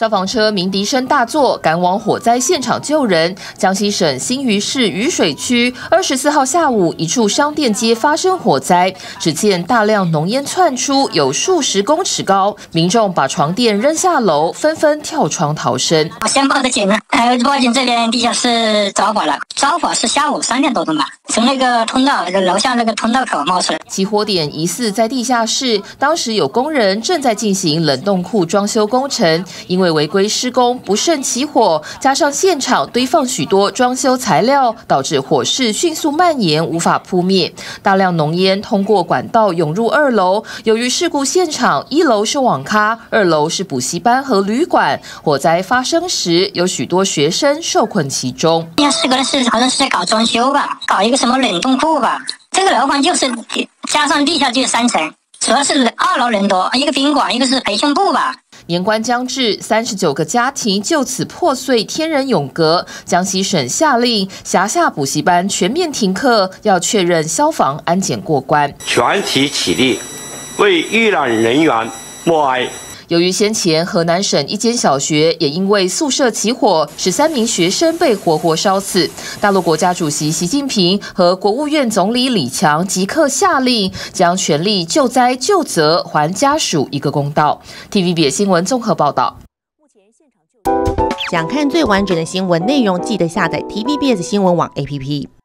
消防车鸣笛声大作，赶往火灾现场救人。江西省新余市渝水区二十四号下午，一处商店街发生火灾，只见大量浓烟窜出，有数十公尺高。民众把床垫扔下楼，纷纷跳窗逃生。我先报的警了，呃，报警这边地下室着火了，着火是下午三点多钟吧，从那个通道楼下那个通道口冒出来。起火点疑似在地下室，当时有工人正在进行冷冻库装修工程，因为。违规施工不慎起火，加上现场堆放许多装修材料，导致火势迅速蔓延，无法扑灭。大量浓烟通过管道涌入二楼。由于事故现场一楼是网咖，二楼是补习班和旅馆，火灾发生时有许多学生受困其中。那四个人是好像是在搞装修吧，搞一个什么冷冻库吧。这个楼房就是加上地下就三层，主要是二楼人多，一个宾馆，一个是培训部吧。年关将至，三十九个家庭就此破碎，天人永隔。江西省下令辖下补习班全面停课，要确认消防安检过关，全体起立，为遇难人员默哀。由于先前河南省一间小学也因为宿舍起火，十三名学生被活活烧死，大陆国家主席习近平和国务院总理李强即刻下令，将全力救灾救责，还家属一个公道。TVB 新闻综合报道。想看最完整的新闻内容，记得下载 TVBS 新闻网 APP。